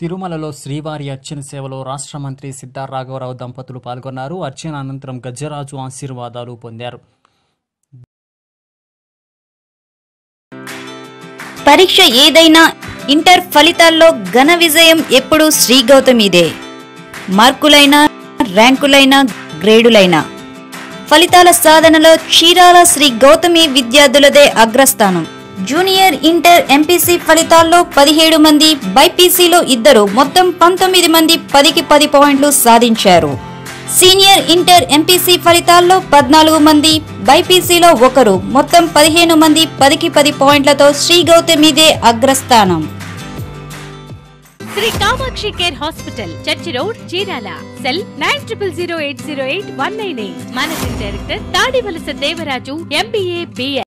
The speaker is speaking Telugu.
తిరుమలలో శ్రీవారి అర్చన సేవలో రాష్ట్ర మంత్రి సిద్ధార్ రాఘవరావు దంపతులు పాల్గొన్నారు. అర్చన అనంతరం గజ్జరాజు ఆశీర్వాదాలు పొందారు. పరీక్ష ఏదైనా ఇంటర్ ఫలితాల్లో ఘన విజయం ఎప్పుడూ శ్రీ గౌతమిదే మార్కులైనా ర్యాంకులైనా గ్రేడులైనా. ఫలితాల సాధనలో చీరాల శ్రీ గౌతమి విద్యార్థులదే అగ్రస్థానం. జూనియర్ ఇంటర్ ఎంపీసీ ఫలితాల్లో పదిహేడు మంది బైపీసీలో ఇద్దరు మొత్తం పంతొమ్మిది మంది పదికి పది పాయింట్లు సాధించారు. సీనియర్ ఇంటర్ ఎంపీసీ ఫలితాల్లో పద్నాలుగు మంది బైపీసీలో ఒకరు మొత్తం పదిహేను మంది పదికి పది పాయింట్లతో శ్రీ గౌతమిదే అగ్రస్థానం. Sri Kamakshi care hospital church road Chirala. Cell nine triple zero eight zero eight one nine eight. Managing director Tadivalasa Devaraju MBA BA